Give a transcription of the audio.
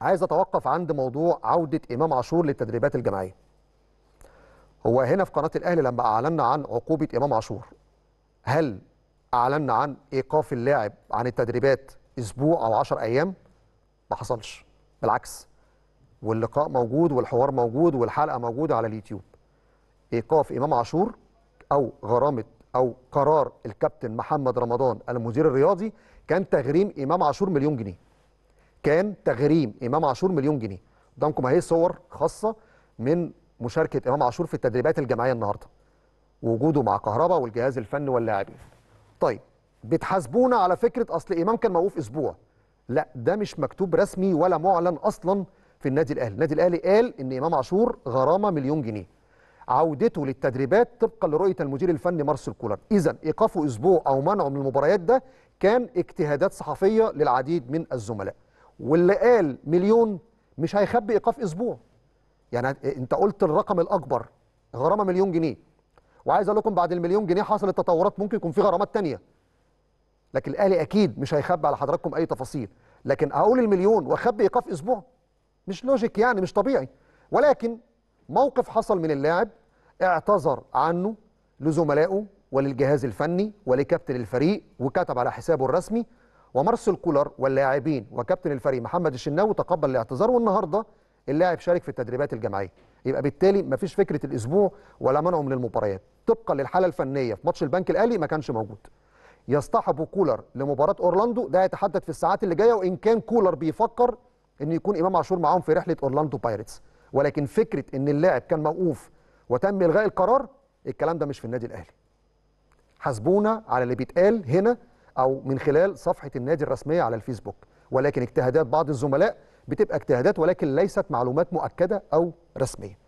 عايز أتوقف عند موضوع عودة إمام عاشور للتدريبات الجماعيه هو هنا في قناة الأهلي لما أعلنا عن عقوبة إمام عاشور هل أعلنا عن إيقاف اللاعب عن التدريبات أسبوع أو 10 أيام؟ ما حصلش. بالعكس واللقاء موجود والحوار موجود والحلقة موجودة على اليوتيوب. إيقاف إمام عاشور أو غرامة أو قرار الكابتن محمد رمضان المدير الرياضي كان تغريم إمام عاشور مليون جنيه. كان تغريم إمام عاشور مليون جنيه. قدامكم أهي صور خاصة من مشاركة إمام عاشور في التدريبات الجماعيه النهارده. وجوده مع كهربا والجهاز الفني واللاعبين. طيب بتحاسبونا على فكرة أصل إمام كان موقوف أسبوع. لا ده مش مكتوب رسمي ولا معلن أصلا في النادي الأهلي. النادي الأهلي قال إن إمام عاشور غرامة مليون جنيه. عودته للتدريبات طبقا لرؤية المدير الفني مارسيل كولر. اذا إيقافه أسبوع أو منعه من المباريات ده كان اجتهادات صحفية للعديد من الزملاء. واللي قال مليون مش هيخبي إيقاف أسبوع. يعني أنت قلت الرقم الأكبر غرامة مليون جنيه. وعايز أقول لكم بعد المليون جنيه حصلت تطورات ممكن يكون في غرامات تانية. لكن الأهلي أكيد مش هيخبي على حضراتكم أي تفاصيل. لكن أقول المليون وأخبي إيقاف أسبوع مش لوجيك يعني مش طبيعي. ولكن موقف حصل من اللاعب اعتذر عنه لزملائه وللجهاز الفني ولكابتن الفريق وكتب على حسابه الرسمي ومارسيل كولر واللاعبين وكابتن الفريق محمد الشناوي تقبل الاعتذار والنهارده اللاعب شارك في التدريبات الجماعيه يبقى بالتالي مفيش فكرة استبعاده ولا منعه من المباريات طبقا للحالة الفنية في ماتش البنك الأهلي ما كانش موجود. يصطحب كولر لمباراة أورلاندو ده يتحدث في الساعات اللي جاية وإن كان كولر بيفكر إن يكون إمام عاشور معاهم في رحلة أورلاندو بايرتس. ولكن فكرة إن اللاعب كان موقوف وتم إلغاء القرار الكلام ده مش في النادي الأهلي. حاسبونا على اللي بيتقال هنا أو من خلال صفحة النادي الرسمية على الفيسبوك. ولكن اجتهادات بعض الزملاء بتبقى اجتهادات ولكن ليست معلومات مؤكدة أو رسمية.